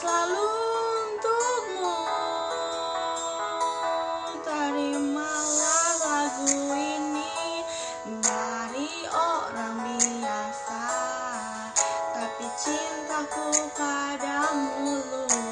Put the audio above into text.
selalu untukmu. Terimalah lagu ini dari orang biasa. Tapi cintaku padamu luar